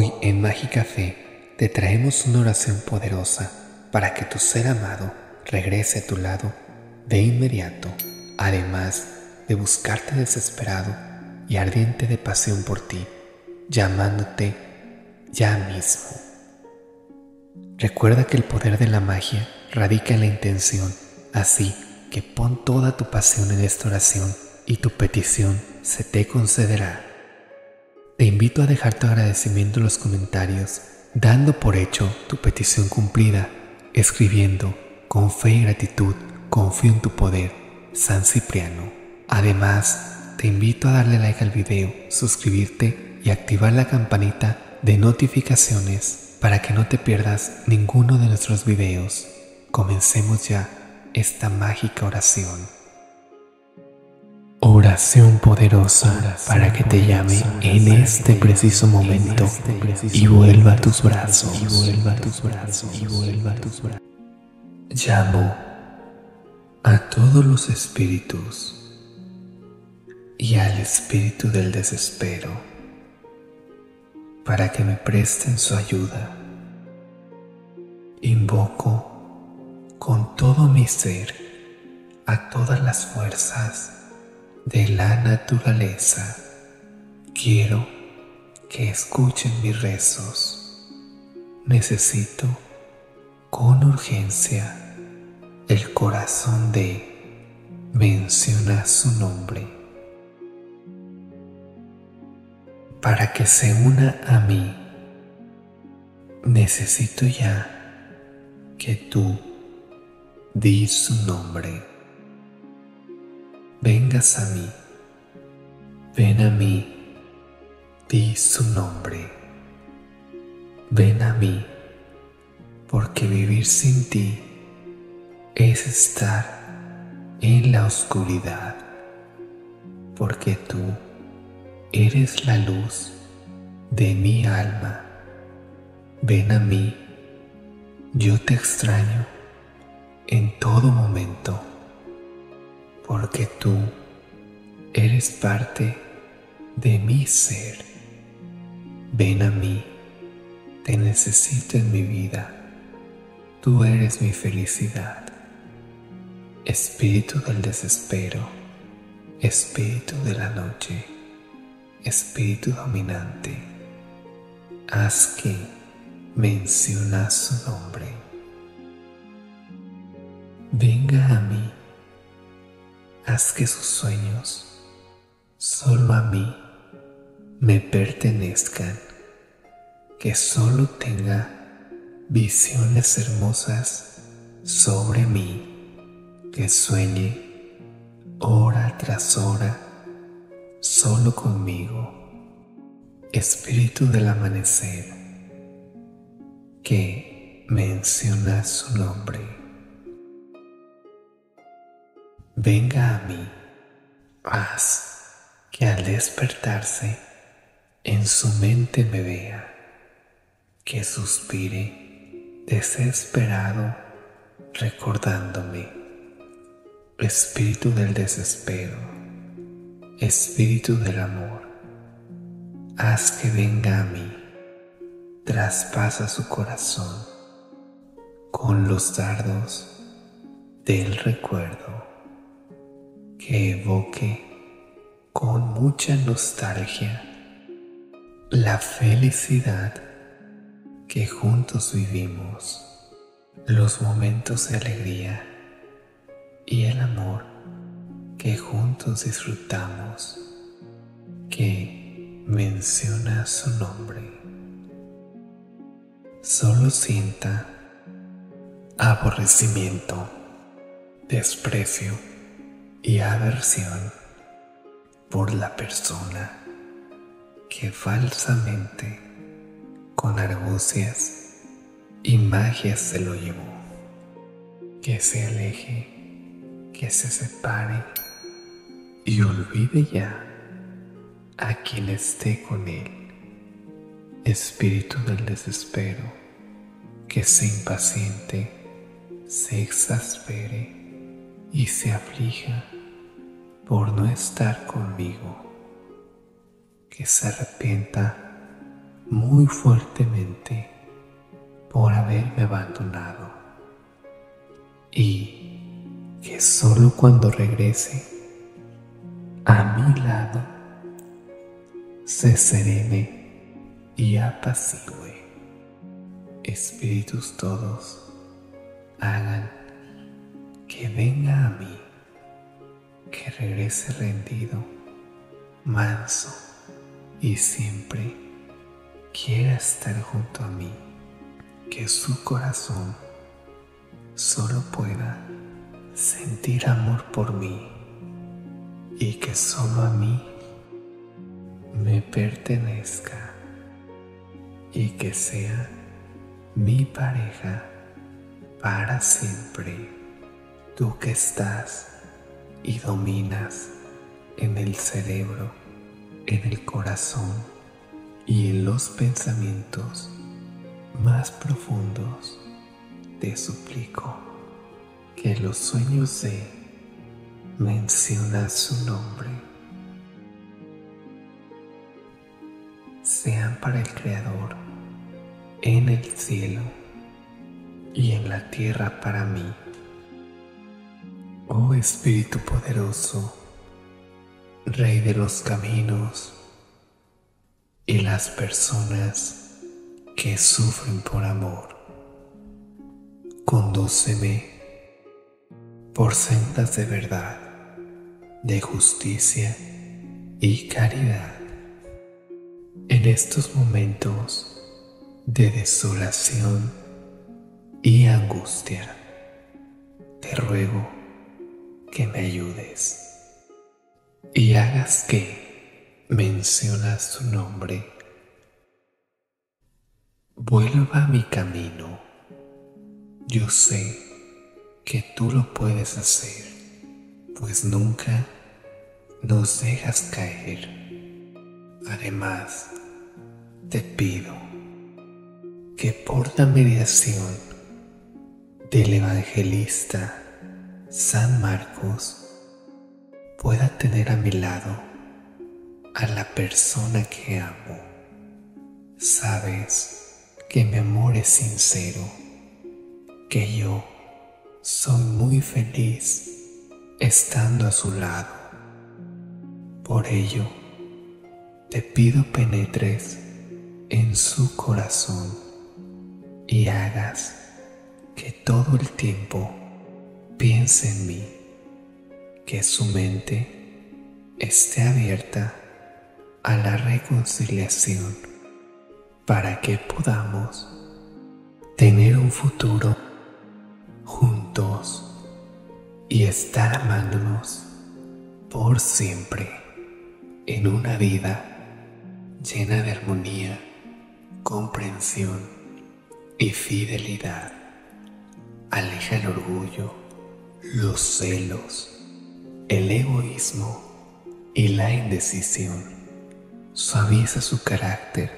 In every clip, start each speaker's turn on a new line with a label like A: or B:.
A: Hoy en Mágica Fe te traemos una oración poderosa para que tu ser amado regrese a tu lado de inmediato, además de buscarte desesperado y ardiente de pasión por ti, llamándote ya mismo. Recuerda que el poder de la magia radica en la intención, así que pon toda tu pasión en esta oración y tu petición se te concederá. Te invito a dejar tu agradecimiento en los comentarios, dando por hecho tu petición cumplida, escribiendo con fe y gratitud, confío en tu poder, San Cipriano. Además, te invito a darle like al video, suscribirte y activar la campanita de notificaciones para que no te pierdas ninguno de nuestros videos. Comencemos ya esta mágica oración. Oración poderosa para que te llame en este preciso momento y vuelva a tus brazos. Y vuelva a tus brazos. Y vuelva a tus brazos. Llamo a todos los espíritus y al espíritu del desespero para que me presten su ayuda. Invoco con todo mi ser a todas las fuerzas de la naturaleza. Quiero que escuchen mis rezos. Necesito con urgencia el corazón de mencionar su nombre para que se una a mí. Necesito ya que tú di su nombre vengas a mí, ven a mí, di su nombre, ven a mí, porque vivir sin ti es estar en la oscuridad, porque tú eres la luz de mi alma. Ven a mí, yo te extraño en todo momento porque tú eres parte de mi ser. Ven a mí, te necesito en mi vida, tú eres mi felicidad. Espíritu del desespero, espíritu de la noche, espíritu dominante, haz que mencionas su nombre. Venga a mí que sus sueños solo a mí me pertenezcan, que solo tenga visiones hermosas sobre mí, que sueñe hora tras hora solo conmigo, espíritu del amanecer, que menciona su nombre venga a mí, haz que al despertarse en su mente me vea, que suspire desesperado recordándome, espíritu del desespero, espíritu del amor, haz que venga a mí, traspasa su corazón con los dardos del recuerdo que evoque con mucha nostalgia la felicidad que juntos vivimos, los momentos de alegría y el amor que juntos disfrutamos, que menciona su nombre. Solo sienta aborrecimiento, desprecio, y aversión por la persona que falsamente, con argucias y magias se lo llevó. Que se aleje, que se separe y olvide ya a quien esté con él. Espíritu del desespero, que se impaciente, se exaspere y se aflija por no estar conmigo, que se arrepienta muy fuertemente por haberme abandonado y que solo cuando regrese a mi lado se serene y apacigüe. Espíritus todos, hagan que venga a mí, que regrese rendido, manso y siempre quiera estar junto a mí, que su corazón solo pueda sentir amor por mí y que solo a mí me pertenezca y que sea mi pareja para siempre. Tú que estás y dominas en el cerebro, en el corazón y en los pensamientos más profundos te suplico que los sueños de menciona su nombre sean para el Creador en el cielo y en la tierra para mí. Oh Espíritu poderoso, Rey de los caminos y las personas que sufren por amor Condúceme por sendas de verdad, de justicia y caridad. En estos momentos de desolación y angustia, te ruego que me ayudes y hagas que mencionas tu nombre vuelva a mi camino yo sé que tú lo puedes hacer, pues nunca nos dejas caer. Además, te pido que por la mediación del evangelista San Marcos pueda tener a mi lado a la persona que amo. Sabes que mi amor es sincero que yo soy muy feliz estando a su lado. Por ello, te pido penetres en su corazón y hagas que todo el tiempo piense en mí, que su mente esté abierta a la reconciliación para que podamos tener un futuro juntos y estar amándonos por siempre en una vida llena de armonía, comprensión y fidelidad. Aleja el orgullo, los celos, el egoísmo y la indecisión. Suaviza su carácter,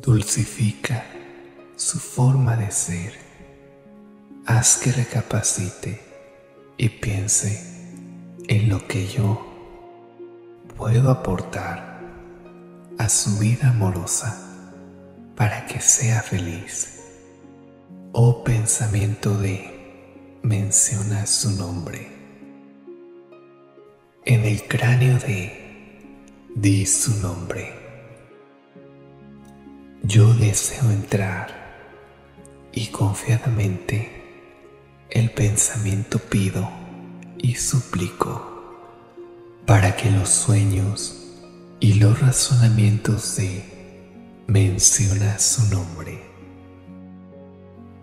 A: dulcifica su forma de ser haz que recapacite y piense en lo que yo puedo aportar a su vida amorosa para que sea feliz. Oh pensamiento de menciona su nombre. En el cráneo de di su nombre. Yo deseo entrar y confiadamente el pensamiento pido y suplico para que los sueños y los razonamientos de menciona su nombre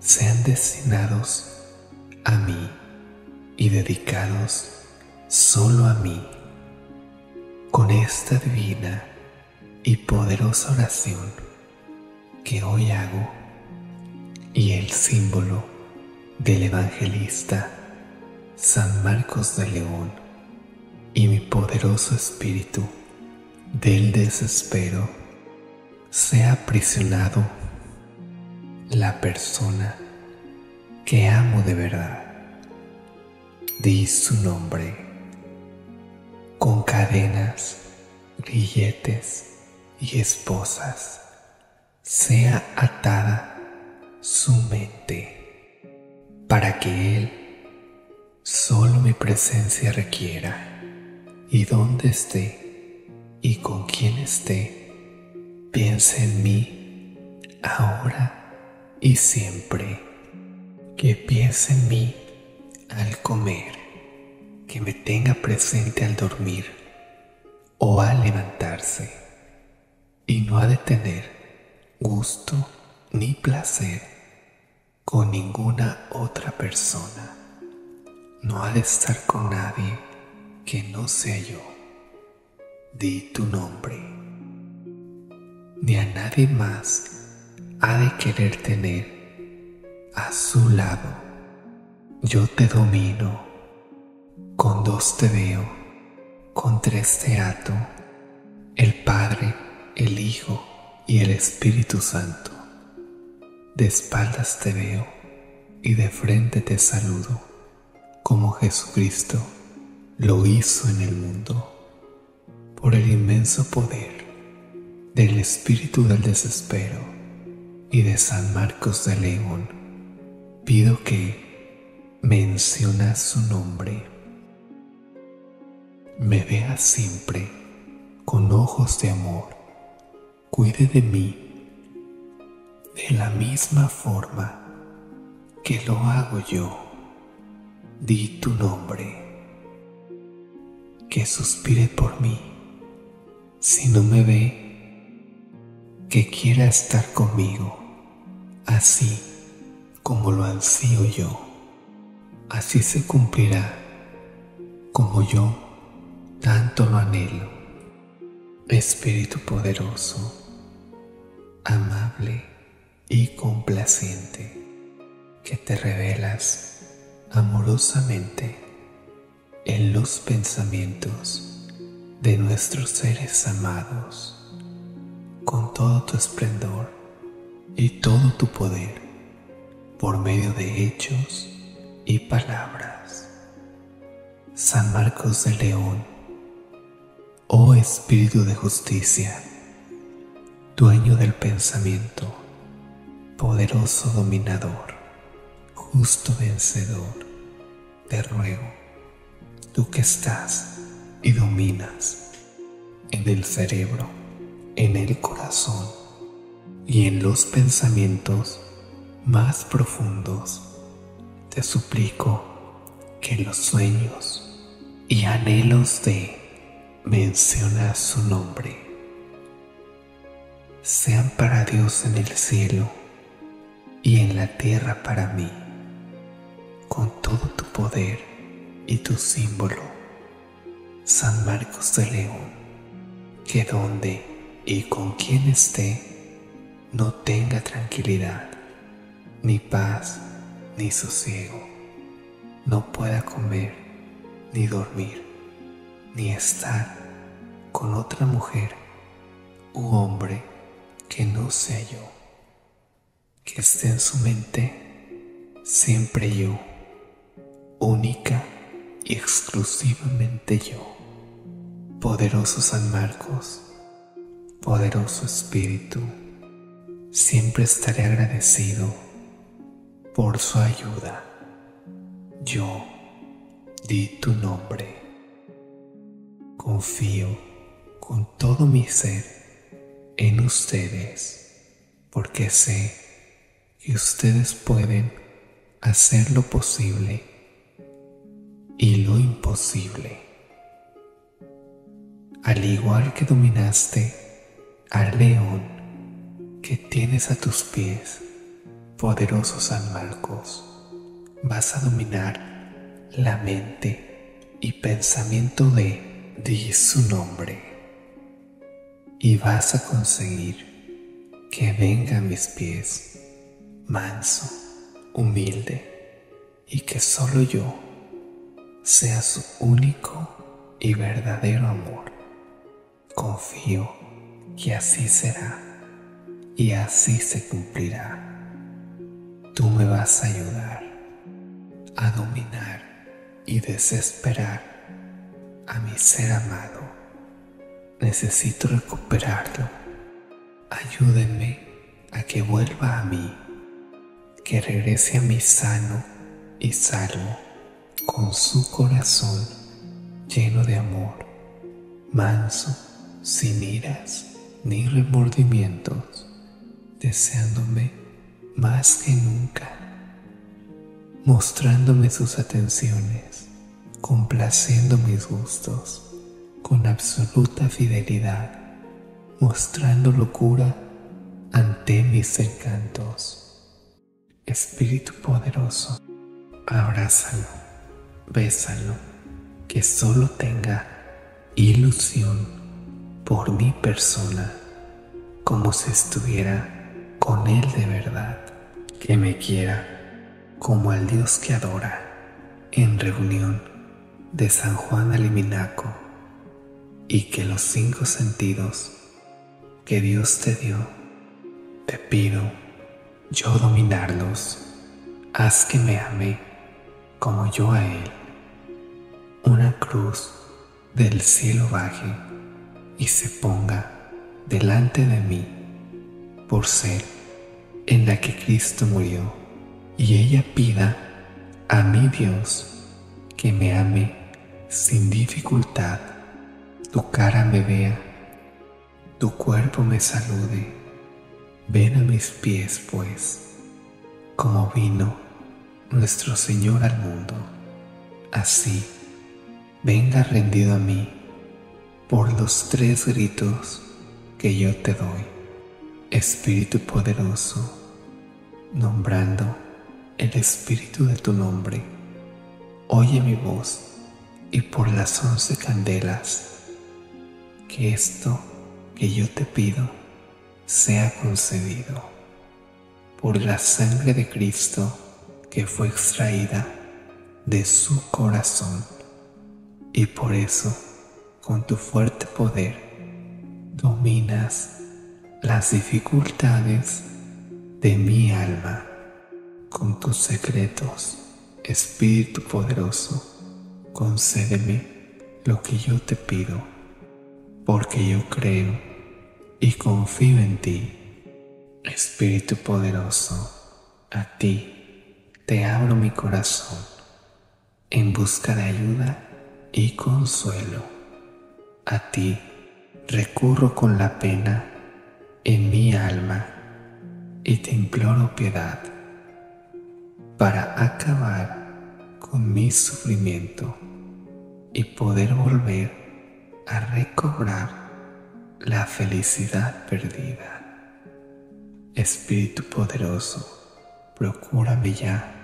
A: sean destinados a mí y dedicados solo a mí con esta divina y poderosa oración que hoy hago y el símbolo del evangelista San Marcos de León y mi poderoso espíritu del desespero sea aprisionado la persona que amo de verdad. Di su nombre con cadenas, grilletes y esposas sea atada su mente para que Él solo mi presencia requiera y donde esté y con quien esté, piense en mí ahora y siempre, que piense en mí al comer, que me tenga presente al dormir o al levantarse y no ha de tener gusto ni placer con ninguna otra persona. No ha de estar con nadie que no sea yo. Di tu nombre. Ni a nadie más ha de querer tener a su lado. Yo te domino. Con dos te veo. Con tres te ato. El Padre, el Hijo y el Espíritu Santo. De espaldas te veo y de frente te saludo, como Jesucristo lo hizo en el mundo, por el inmenso poder del Espíritu del Desespero y de San Marcos de León, pido que mencionas su nombre, me veas siempre con ojos de amor cuide de mí de la misma forma que lo hago yo. Di tu nombre, que suspire por mí. Si no me ve, que quiera estar conmigo, así como lo ansío yo. Así se cumplirá como yo tanto lo anhelo. Espíritu poderoso amable y complaciente que te revelas amorosamente en los pensamientos de nuestros seres amados con todo tu esplendor y todo tu poder por medio de hechos y palabras. San Marcos de León, oh Espíritu de justicia, dueño del pensamiento, poderoso dominador, justo vencedor, te ruego, tú que estás y dominas en el cerebro, en el corazón y en los pensamientos más profundos, te suplico que los sueños y anhelos de mencionar su nombre. Sean para Dios en el cielo y en la tierra para mí, con todo tu poder y tu símbolo, San Marcos de León, que donde y con quien esté no tenga tranquilidad, ni paz, ni sosiego, no pueda comer, ni dormir, ni estar con otra mujer u hombre que no sea yo, que esté en su mente siempre yo, única y exclusivamente yo. Poderoso San Marcos, poderoso Espíritu, siempre estaré agradecido por su ayuda. Yo di tu nombre. Confío con todo mi ser en ustedes, porque sé que ustedes pueden hacer lo posible y lo imposible. Al igual que dominaste al león que tienes a tus pies, poderoso San Marcos, vas a dominar la mente y pensamiento de di su nombre y vas a conseguir que venga a mis pies manso, humilde y que solo yo sea su único y verdadero amor. Confío que así será y así se cumplirá. Tú me vas a ayudar a dominar y desesperar a mi ser amado Necesito recuperarlo. Ayúdenme a que vuelva a mí, que regrese a mí sano y salvo, con su corazón lleno de amor, manso, sin iras ni remordimientos, deseándome más que nunca, mostrándome sus atenciones, complaciendo mis gustos con absoluta fidelidad, mostrando locura ante mis encantos. Espíritu poderoso, abrázalo, bésalo, que solo tenga ilusión por mi persona, como si estuviera con Él de verdad, que me quiera como al Dios que adora, en reunión de San Juan Aliminaco y que los cinco sentidos que Dios te dio, te pido yo dominarlos. Haz que me ame como yo a Él. Una cruz del cielo baje y se ponga delante de mí por ser en la que Cristo murió. Y ella pida a mi Dios que me ame sin dificultad. Tu cara me vea, tu cuerpo me salude, ven a mis pies pues, como vino nuestro Señor al mundo, así venga rendido a mí por los tres gritos que yo te doy, Espíritu poderoso, nombrando el Espíritu de tu nombre, oye mi voz y por las once candelas que esto que yo te pido sea concedido. Por la sangre de Cristo que fue extraída de su corazón y por eso con tu fuerte poder dominas las dificultades de mi alma con tus secretos Espíritu poderoso concédeme lo que yo te pido porque yo creo y confío en ti. Espíritu poderoso, a ti te abro mi corazón en busca de ayuda y consuelo. A ti recurro con la pena en mi alma y te imploro piedad para acabar con mi sufrimiento y poder volver a recobrar la felicidad perdida. Espíritu poderoso, procúrame ya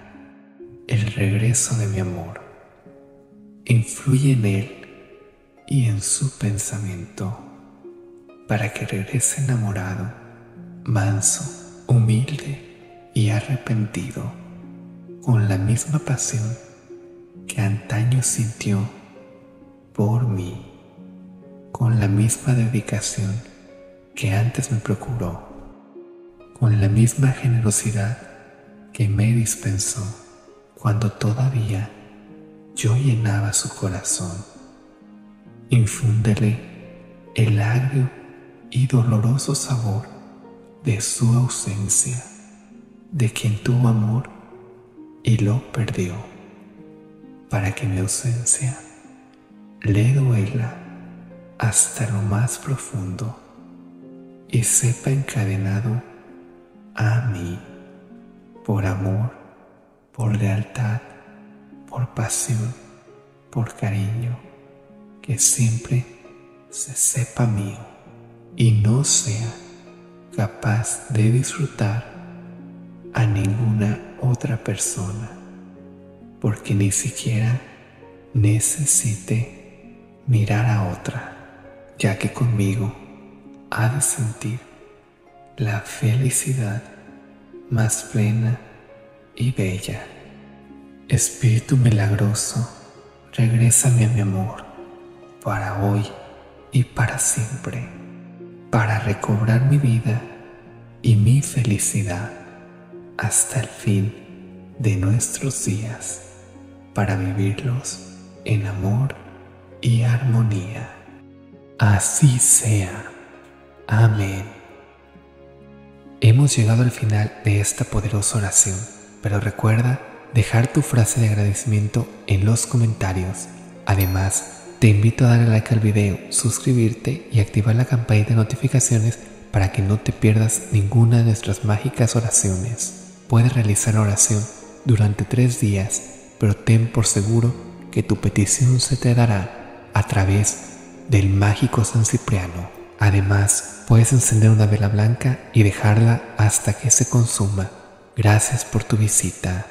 A: el regreso de mi amor. Influye en él y en su pensamiento para que regrese enamorado, manso, humilde y arrepentido, con la misma pasión que antaño sintió por mí con la misma dedicación que antes me procuró, con la misma generosidad que me dispensó cuando todavía yo llenaba su corazón. Infúndele el agrio y doloroso sabor de su ausencia, de quien tuvo amor y lo perdió, para que mi ausencia le duela hasta lo más profundo y sepa encadenado a mí por amor, por lealtad, por pasión, por cariño, que siempre se sepa mío y no sea capaz de disfrutar a ninguna otra persona, porque ni siquiera necesite mirar a otra ya que conmigo ha de sentir la felicidad más plena y bella. Espíritu milagroso, regrésame a mi amor para hoy y para siempre, para recobrar mi vida y mi felicidad hasta el fin de nuestros días, para vivirlos en amor y armonía. Así sea. Amén. Hemos llegado al final de esta poderosa oración, pero recuerda dejar tu frase de agradecimiento en los comentarios. Además, te invito a darle like al video, suscribirte y activar la campanita de notificaciones para que no te pierdas ninguna de nuestras mágicas oraciones. Puedes realizar oración durante tres días, pero ten por seguro que tu petición se te dará a través del mágico San Cipriano. Además, puedes encender una vela blanca y dejarla hasta que se consuma. Gracias por tu visita.